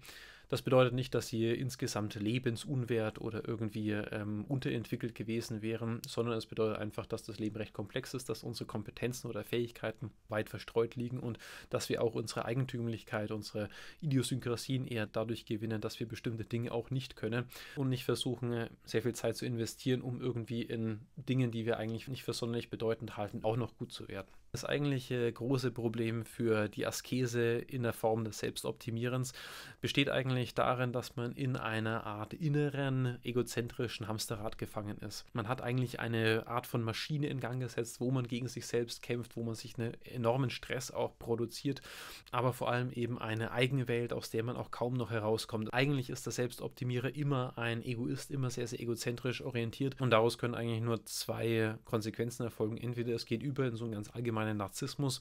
Das bedeutet nicht, dass sie insgesamt lebensunwert oder irgendwie ähm, unterentwickelt gewesen wären, sondern es bedeutet einfach, dass das Leben recht komplex ist, dass unsere Kompetenzen oder Fähigkeiten weit verstreut liegen und dass wir auch unsere Eigentümlichkeit, unsere Idiosynkrasien eher dadurch gewinnen, dass wir bestimmte Dinge auch nicht können und nicht versuchen, sehr viel Zeit zu investieren, um irgendwie in Dingen, die wir eigentlich nicht für sonderlich bedeutend halten, auch noch gut zu werden. Das eigentliche große Problem für die Askese in der Form des Selbstoptimierens besteht eigentlich darin, dass man in einer Art inneren, egozentrischen Hamsterrad gefangen ist. Man hat eigentlich eine Art von Maschine in Gang gesetzt, wo man gegen sich selbst kämpft, wo man sich einen enormen Stress auch produziert, aber vor allem eben eine eigene Welt, aus der man auch kaum noch herauskommt. Eigentlich ist der Selbstoptimierer immer ein Egoist, immer sehr, sehr egozentrisch orientiert und daraus können eigentlich nur zwei Konsequenzen erfolgen. Entweder es geht über in so ein ganz allgemeines allgemeinen Narzissmus.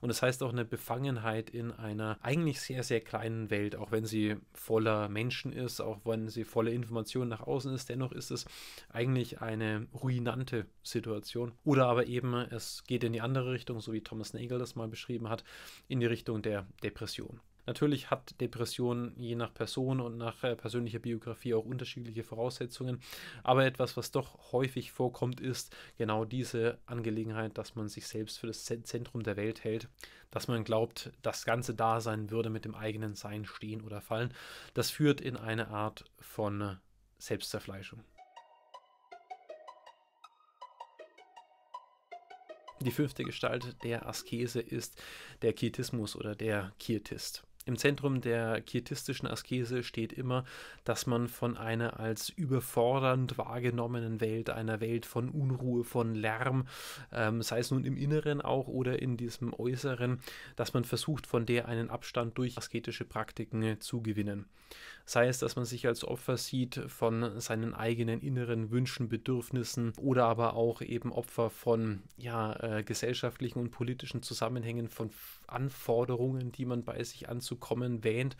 Und das heißt auch eine Befangenheit in einer eigentlich sehr, sehr kleinen Welt, auch wenn sie voller Menschen ist, auch wenn sie voller Informationen nach außen ist. Dennoch ist es eigentlich eine ruinante Situation. Oder aber eben, es geht in die andere Richtung, so wie Thomas Nagel das mal beschrieben hat, in die Richtung der Depression. Natürlich hat Depression je nach Person und nach äh, persönlicher Biografie auch unterschiedliche Voraussetzungen, aber etwas, was doch häufig vorkommt, ist genau diese Angelegenheit, dass man sich selbst für das Zentrum der Welt hält, dass man glaubt, das ganze Dasein würde mit dem eigenen Sein stehen oder fallen. Das führt in eine Art von Selbstzerfleischung. Die fünfte Gestalt der Askese ist der Kietismus oder der Kietist. Im Zentrum der kietistischen Askese steht immer, dass man von einer als überfordernd wahrgenommenen Welt, einer Welt von Unruhe, von Lärm, ähm, sei es nun im Inneren auch oder in diesem Äußeren, dass man versucht, von der einen Abstand durch asketische Praktiken zu gewinnen. Sei es, dass man sich als Opfer sieht von seinen eigenen inneren Wünschen, Bedürfnissen oder aber auch eben Opfer von ja, äh, gesellschaftlichen und politischen Zusammenhängen, von Anforderungen, die man bei sich anzukommen wähnt.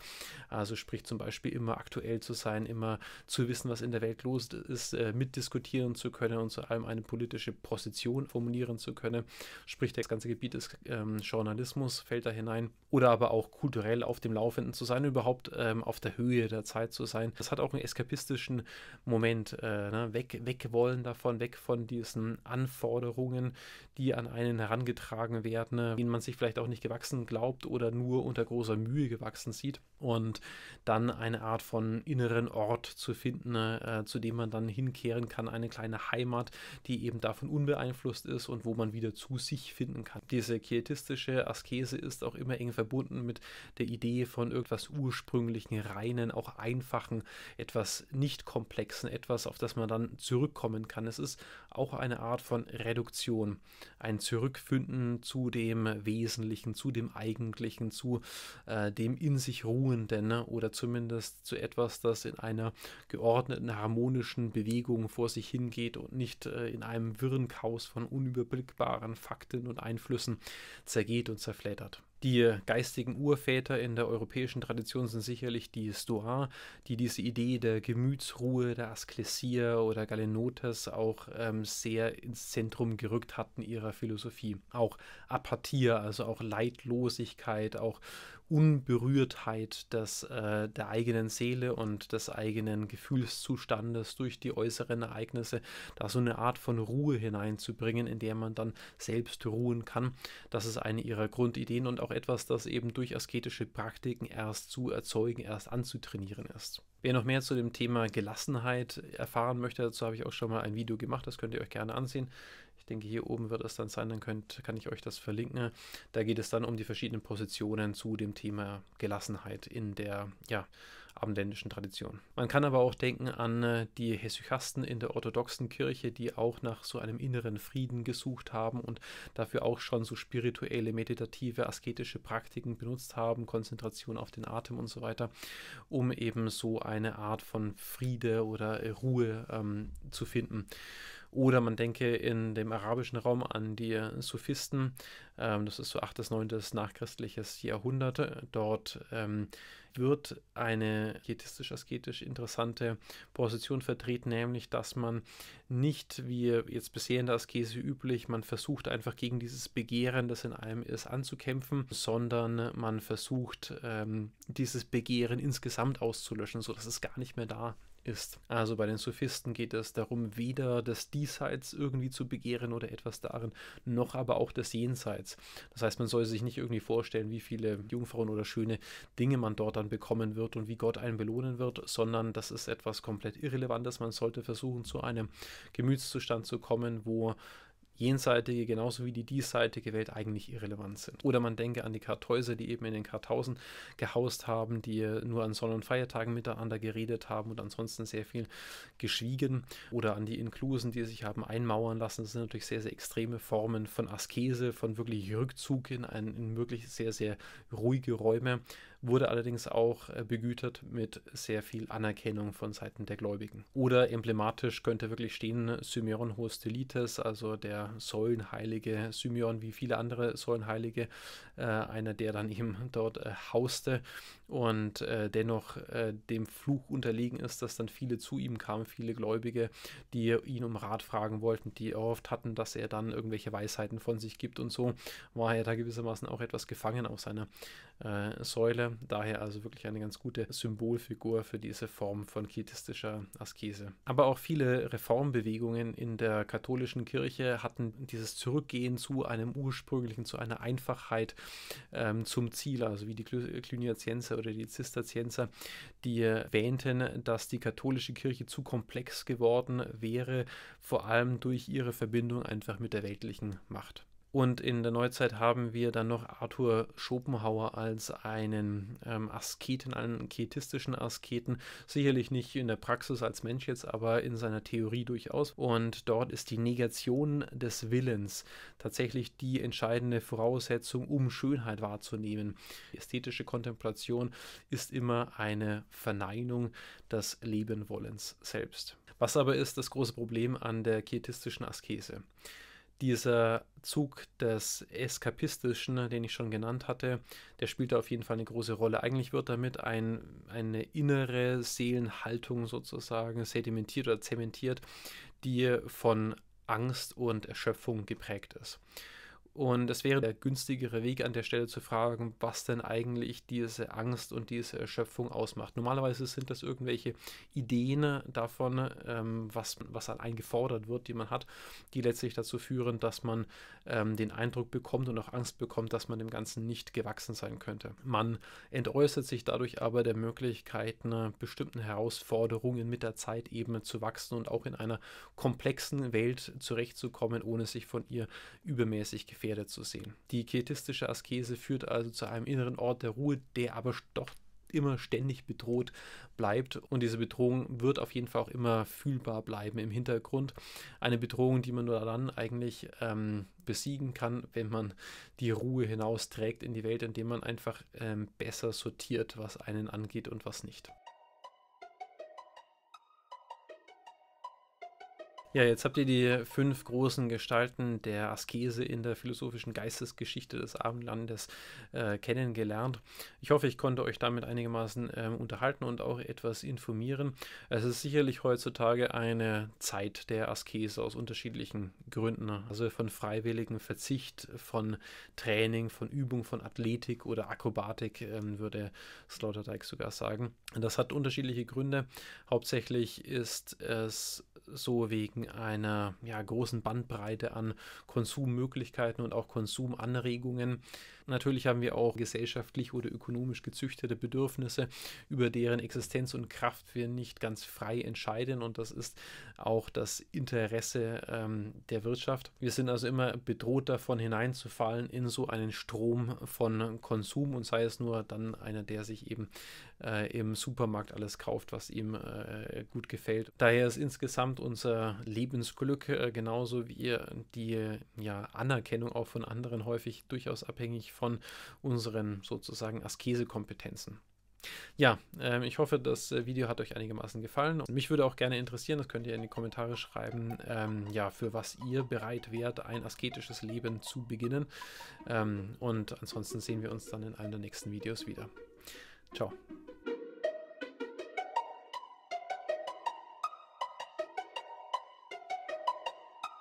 Also sprich zum Beispiel immer aktuell zu sein, immer zu wissen, was in der Welt los ist, äh, mitdiskutieren zu können und zu allem eine politische Position formulieren zu können. Sprich, das ganze Gebiet des ähm, Journalismus fällt da hinein. Oder aber auch kulturell auf dem Laufenden zu sein, überhaupt ähm, auf der Höhe der Zeit zu sein. Das hat auch einen eskapistischen Moment. Äh, ne? weg, weg wollen davon, weg von diesen Anforderungen, die an einen herangetragen werden, denen man sich vielleicht auch nicht gewachsen glaubt oder nur unter großer Mühe gewachsen sieht. Und dann eine Art von inneren Ort zu finden, äh, zu dem man dann hinkehren kann, eine kleine Heimat, die eben davon unbeeinflusst ist und wo man wieder zu sich finden kann. Diese quietistische Askese ist auch immer eng verbunden mit der Idee von irgendwas ursprünglichen, reinen, auch einfachen, etwas nicht komplexen, etwas, auf das man dann zurückkommen kann. Es ist auch eine Art von Reduktion, ein Zurückfinden zu dem Wesentlichen, zu dem Eigentlichen, zu äh, dem in sich Ruhenden ne? oder zumindest zu etwas, das in einer geordneten, harmonischen Bewegung vor sich hingeht und nicht äh, in einem wirren Chaos von unüberblickbaren Fakten und Einflüssen zergeht und zerfleddert. Die geistigen Urväter in der europäischen Tradition sind sicherlich die Stoa, die diese Idee der Gemütsruhe, der Asklesia oder Galenotes auch ähm, sehr ins Zentrum gerückt hatten ihrer Philosophie. Auch Apathie, also auch Leidlosigkeit, auch Unberührtheit des, äh, der eigenen Seele und des eigenen Gefühlszustandes durch die äußeren Ereignisse, da so eine Art von Ruhe hineinzubringen, in der man dann selbst ruhen kann. Das ist eine ihrer Grundideen und auch etwas, das eben durch asketische Praktiken erst zu erzeugen, erst anzutrainieren ist. Wer noch mehr zu dem Thema Gelassenheit erfahren möchte, dazu habe ich auch schon mal ein Video gemacht, das könnt ihr euch gerne ansehen denke, hier oben wird es dann sein, dann könnt, kann ich euch das verlinken. Da geht es dann um die verschiedenen Positionen zu dem Thema Gelassenheit in der ja, abendländischen Tradition. Man kann aber auch denken an äh, die Hesychasten in der orthodoxen Kirche, die auch nach so einem inneren Frieden gesucht haben und dafür auch schon so spirituelle, meditative, asketische Praktiken benutzt haben, Konzentration auf den Atem und so weiter, um eben so eine Art von Friede oder Ruhe ähm, zu finden. Oder man denke in dem arabischen Raum an die Sophisten, ähm, das ist so 8. bis 9. nachchristliches Jahrhundert. Dort ähm, wird eine pietistisch-asketisch interessante Position vertreten, nämlich dass man nicht, wie jetzt bisher in der Askese üblich, man versucht einfach gegen dieses Begehren, das in einem ist, anzukämpfen, sondern man versucht, ähm, dieses Begehren insgesamt auszulöschen, sodass es gar nicht mehr da ist. Also bei den Sophisten geht es darum, weder das Diesseits irgendwie zu begehren oder etwas darin, noch aber auch das Jenseits. Das heißt, man soll sich nicht irgendwie vorstellen, wie viele Jungfrauen oder schöne Dinge man dort dann bekommen wird und wie Gott einen belohnen wird, sondern das ist etwas komplett Irrelevantes. Man sollte versuchen, zu einem Gemütszustand zu kommen, wo jenseitige genauso wie die diesseitige Welt eigentlich irrelevant sind. Oder man denke an die Kartäuser, die eben in den Kartausen gehaust haben, die nur an Sonn- und Feiertagen miteinander geredet haben und ansonsten sehr viel geschwiegen. Oder an die Inklusen, die sich haben einmauern lassen. Das sind natürlich sehr, sehr extreme Formen von Askese, von wirklich Rückzug in, ein, in wirklich sehr, sehr ruhige Räume wurde allerdings auch äh, begütert mit sehr viel Anerkennung von Seiten der Gläubigen. Oder emblematisch könnte wirklich stehen Symeon Hostelites, also der Säulenheilige Symeon, wie viele andere Säulenheilige, äh, einer, der dann eben dort äh, hauste. Und äh, dennoch äh, dem Fluch unterlegen ist, dass dann viele zu ihm kamen, viele Gläubige, die ihn um Rat fragen wollten, die erhofft hatten, dass er dann irgendwelche Weisheiten von sich gibt und so. War er da gewissermaßen auch etwas gefangen auf seiner äh, Daher also wirklich eine ganz gute Symbolfigur für diese Form von kietistischer Askese. Aber auch viele Reformbewegungen in der katholischen Kirche hatten dieses Zurückgehen zu einem ursprünglichen, zu einer Einfachheit ähm, zum Ziel, also wie die Cluniazienser oder die Zisterzienser, die wähnten, dass die katholische Kirche zu komplex geworden wäre, vor allem durch ihre Verbindung einfach mit der weltlichen Macht. Und in der Neuzeit haben wir dann noch Arthur Schopenhauer als einen ähm, Asketen, einen kietistischen Asketen. Sicherlich nicht in der Praxis als Mensch jetzt, aber in seiner Theorie durchaus. Und dort ist die Negation des Willens tatsächlich die entscheidende Voraussetzung, um Schönheit wahrzunehmen. Ästhetische Kontemplation ist immer eine Verneinung des Lebenwollens selbst. Was aber ist das große Problem an der kietistischen Askese? Dieser Zug des Eskapistischen, den ich schon genannt hatte, der spielt da auf jeden Fall eine große Rolle. Eigentlich wird damit ein, eine innere Seelenhaltung sozusagen sedimentiert oder zementiert, die von Angst und Erschöpfung geprägt ist. Und es wäre der günstigere Weg an der Stelle zu fragen, was denn eigentlich diese Angst und diese Erschöpfung ausmacht. Normalerweise sind das irgendwelche Ideen davon, ähm, was, was an eingefordert wird, die man hat, die letztlich dazu führen, dass man ähm, den Eindruck bekommt und auch Angst bekommt, dass man dem Ganzen nicht gewachsen sein könnte. Man entäußert sich dadurch aber der Möglichkeit, bestimmten Herausforderungen mit der Zeit eben zu wachsen und auch in einer komplexen Welt zurechtzukommen, ohne sich von ihr übermäßig gefährdet Pferde zu sehen. Die kietistische Askese führt also zu einem inneren Ort der Ruhe, der aber doch immer ständig bedroht bleibt und diese Bedrohung wird auf jeden Fall auch immer fühlbar bleiben im Hintergrund. Eine Bedrohung, die man nur dann eigentlich ähm, besiegen kann, wenn man die Ruhe hinausträgt in die Welt, indem man einfach ähm, besser sortiert, was einen angeht und was nicht. Ja, jetzt habt ihr die fünf großen Gestalten der Askese in der philosophischen Geistesgeschichte des Abendlandes äh, kennengelernt. Ich hoffe, ich konnte euch damit einigermaßen ähm, unterhalten und auch etwas informieren. Es ist sicherlich heutzutage eine Zeit der Askese aus unterschiedlichen Gründen. Also von freiwilligem Verzicht, von Training, von Übung, von Athletik oder Akrobatik, ähm, würde Sloterdijk sogar sagen. Das hat unterschiedliche Gründe. Hauptsächlich ist es so wegen einer ja, großen Bandbreite an Konsummöglichkeiten und auch Konsumanregungen. Natürlich haben wir auch gesellschaftlich oder ökonomisch gezüchtete Bedürfnisse, über deren Existenz und Kraft wir nicht ganz frei entscheiden und das ist auch das Interesse ähm, der Wirtschaft. Wir sind also immer bedroht davon hineinzufallen in so einen Strom von Konsum und sei es nur dann einer, der sich eben äh, im Supermarkt alles kauft, was ihm äh, gut gefällt. Daher ist insgesamt unser Lebensglück äh, genauso wie die ja, Anerkennung auch von anderen häufig durchaus abhängig von unseren sozusagen Askesekompetenzen. Ja, äh, ich hoffe, das äh, Video hat euch einigermaßen gefallen. Und mich würde auch gerne interessieren, das könnt ihr in die Kommentare schreiben, ähm, ja, für was ihr bereit wärt, ein asketisches Leben zu beginnen. Ähm, und ansonsten sehen wir uns dann in einem der nächsten Videos wieder. Ciao.